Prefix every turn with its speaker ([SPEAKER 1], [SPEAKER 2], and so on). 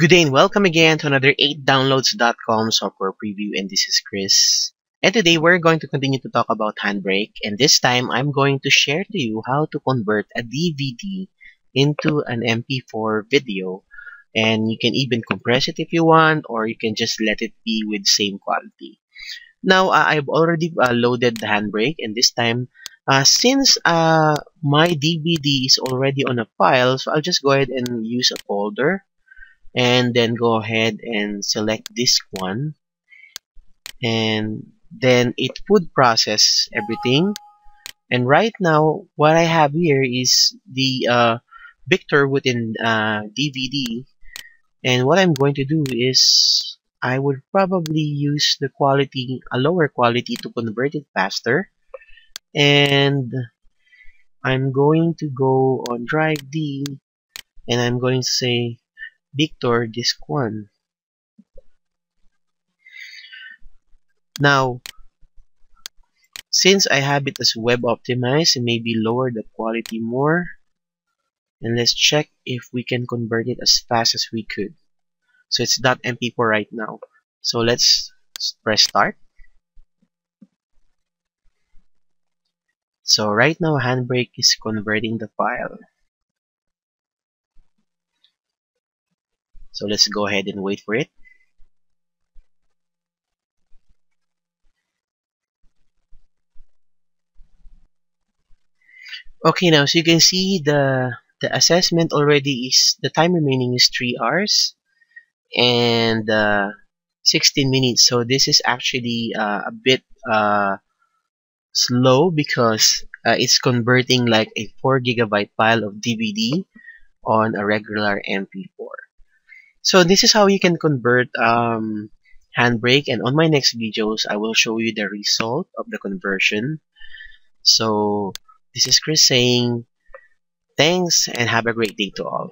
[SPEAKER 1] Good day and welcome again to another 8downloads.com software preview and this is Chris. And today we're going to continue to talk about Handbrake and this time I'm going to share to you how to convert a DVD into an MP4 video and you can even compress it if you want or you can just let it be with same quality. Now uh, I've already uh, loaded the Handbrake and this time uh, since uh, my DVD is already on a file so I'll just go ahead and use a folder and then go ahead and select this one. And then it would process everything. And right now what I have here is the uh, Victor within uh, DVD and what I'm going to do is I would probably use the quality a lower quality to convert it faster. And I'm going to go on drive D and I'm going to say Victor 1. Now, since I have it as web optimized, maybe lower the quality more. And let's check if we can convert it as fast as we could. So it's .mp4 right now. So let's press start. So right now Handbrake is converting the file. So let's go ahead and wait for it. Okay, now so you can see the the assessment already is the time remaining is 3 hours and uh, 16 minutes. So this is actually uh, a bit uh, slow because uh, it's converting like a 4 gigabyte file of DVD on a regular MP4. So this is how you can convert um, Handbrake and on my next videos I will show you the result of the conversion. So this is Chris saying thanks and have a great day to all.